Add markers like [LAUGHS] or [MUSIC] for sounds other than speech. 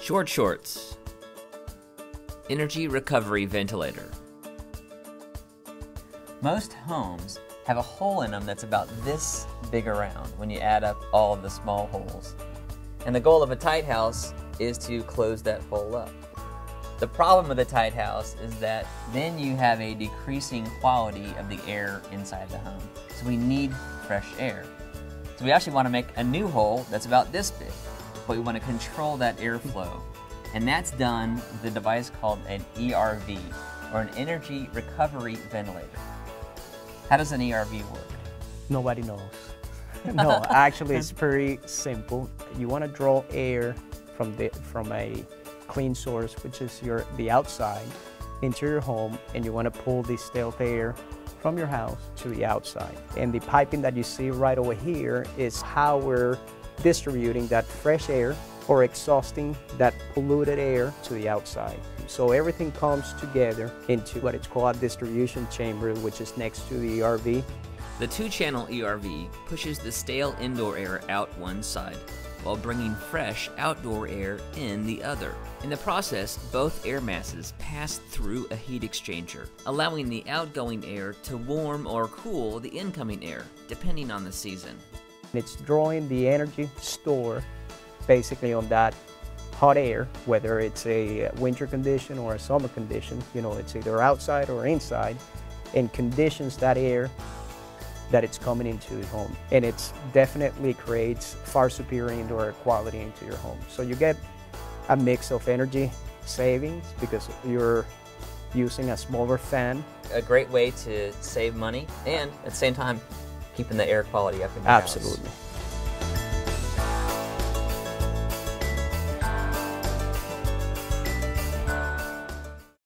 Short Shorts Energy Recovery Ventilator. Most homes have a hole in them that's about this big around when you add up all of the small holes. And the goal of a tight house is to close that hole up. The problem with a tight house is that then you have a decreasing quality of the air inside the home. So we need fresh air. So we actually want to make a new hole that's about this big, but we want to control that airflow. And that's done with a device called an ERV, or an Energy Recovery Ventilator. How does an ERV work? Nobody knows. [LAUGHS] no, actually it's pretty simple. You want to draw air from the from a clean source, which is your the outside, into your home, and you want to pull the stale air from your house to the outside. And the piping that you see right over here is how we're distributing that fresh air or exhausting that polluted air to the outside. So everything comes together into what it's called distribution chamber, which is next to the ERV. The two channel ERV pushes the stale indoor air out one side while bringing fresh outdoor air in the other. In the process, both air masses pass through a heat exchanger, allowing the outgoing air to warm or cool the incoming air, depending on the season. It's drawing the energy store basically on that hot air, whether it's a winter condition or a summer condition, you know, it's either outside or inside, and conditions that air that it's coming into the home. And it definitely creates far superior indoor air quality into your home. So you get a mix of energy savings because you're using a smaller fan. A great way to save money and at the same time keeping the air quality up in your Absolutely. house.